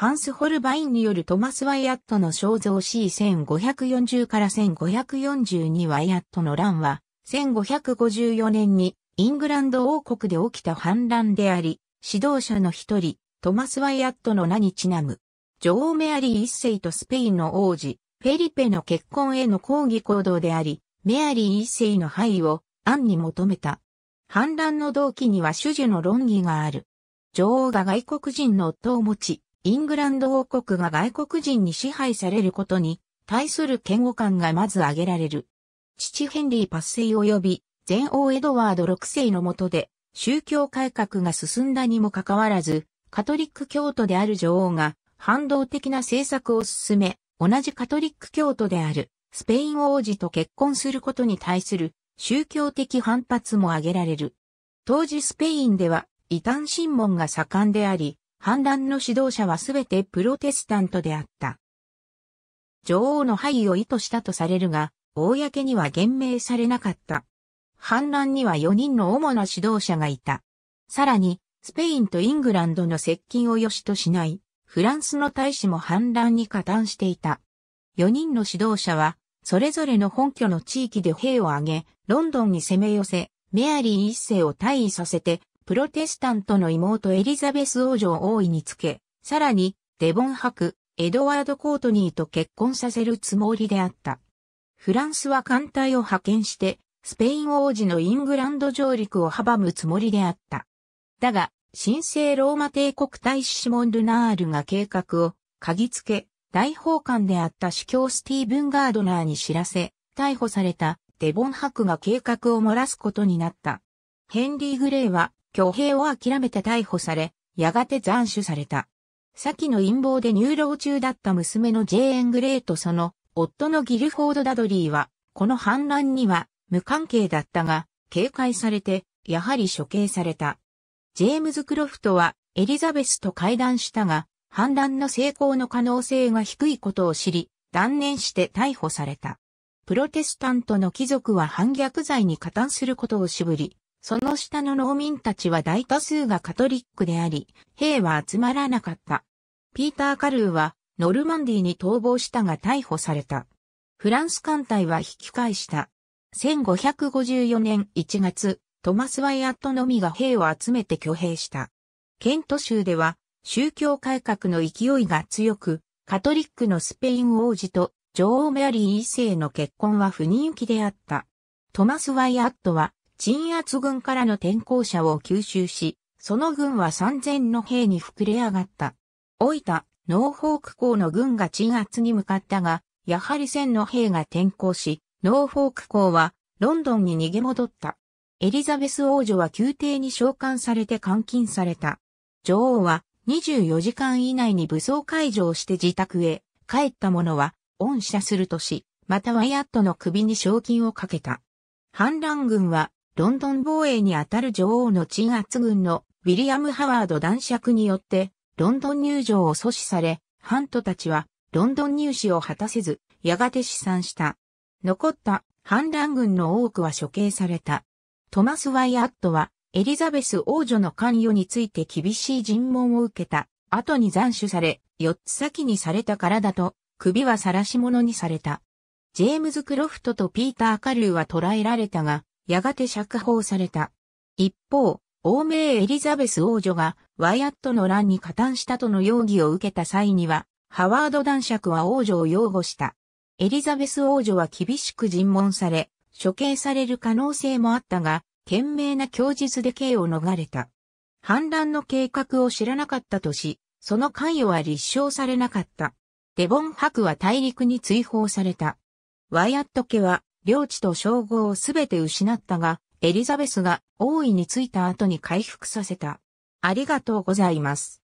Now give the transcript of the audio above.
ハンス・ホルバインによるトマス・ワイアットの肖像 C1540 から1542ワイアットの乱は、1554年にイングランド王国で起きた反乱であり、指導者の一人、トマス・ワイアットの名にちなむ。女王メアリー一世とスペインの王子、フェリペの結婚への抗議行動であり、メアリー一世の敗を暗に求めた。反乱の動機には種々の論議がある。女王が外国人の夫を持ち、イングランド王国が外国人に支配されることに対する嫌悪感がまず挙げられる。父ヘンリー・パッセイ及び前王エドワード6世の下で宗教改革が進んだにもかかわらず、カトリック教徒である女王が反動的な政策を進め、同じカトリック教徒であるスペイン王子と結婚することに対する宗教的反発も挙げられる。当時スペインでは異端審問が盛んであり、反乱の指導者はすべてプロテスタントであった。女王の廃位を意図したとされるが、公には言明されなかった。反乱には4人の主な指導者がいた。さらに、スペインとイングランドの接近を良しとしない、フランスの大使も反乱に加担していた。4人の指導者は、それぞれの本拠の地域で兵を挙げ、ロンドンに攻め寄せ、メアリー一世を退位させて、プロテスタントの妹エリザベス王女を王位につけ、さらに、デボン博、エドワード・コートニーと結婚させるつもりであった。フランスは艦隊を派遣して、スペイン王子のイングランド上陸を阻むつもりであった。だが、神聖ローマ帝国大使シモン・ルナールが計画を嗅ぎつけ、大法官であった司教スティーブン・ガードナーに知らせ、逮捕されたデボン博が計画を漏らすことになった。ヘンリー・グレイは挙兵を諦めて逮捕され、やがて斬首された。先の陰謀で入牢中だった娘のジェーン・グレイとその夫のギルフォード・ダドリーは、この反乱には無関係だったが、警戒されて、やはり処刑された。ジェームズ・クロフトはエリザベスと会談したが、反乱の成功の可能性が低いことを知り、断念して逮捕された。プロテスタントの貴族は反逆罪に加担することを渋り、その下の農民たちは大多数がカトリックであり、兵は集まらなかった。ピーター・カルーはノルマンディに逃亡したが逮捕された。フランス艦隊は引き返した。1554年1月、トマス・ワイアットのみが兵を集めて挙兵した。ケント州では宗教改革の勢いが強く、カトリックのスペイン王子と女王メアリー一世の結婚は不人気であった。トマス・ワイアットは鎮圧軍からの転向者を吸収し、その軍は3000の兵に膨れ上がった。老いたノーフォーク公の軍が鎮圧に向かったが、やはり1000の兵が転向し、ノーフォーク公はロンドンに逃げ戻った。エリザベス王女は宮廷に召喚されて監禁された。女王は24時間以内に武装解除をして自宅へ帰った者は恩赦するとし、またワイアットの首に賞金をかけた。反乱軍はロンドン防衛にあたる女王の鎮圧軍のウィリアム・ハワード男爵によってロンドン入城を阻止され、ハントたちはロンドン入試を果たせず、やがて死産した。残った反乱軍の多くは処刑された。トマス・ワイアットはエリザベス王女の関与について厳しい尋問を受けた。後に斬首され、四つ先にされたからだと、首は晒し物にされた。ジェームズ・クロフトとピーター・カルーは捕らえられたが、やがて釈放された。一方、欧米エリザベス王女がワイアットの乱に加担したとの容疑を受けた際には、ハワード男爵は王女を擁護した。エリザベス王女は厳しく尋問され、処刑される可能性もあったが、懸命な供述で刑を逃れた。反乱の計画を知らなかったとし、その関与は立証されなかった。デボン博は大陸に追放された。ワイアット家は領地と称号をすべて失ったが、エリザベスが王位についた後に回復させた。ありがとうございます。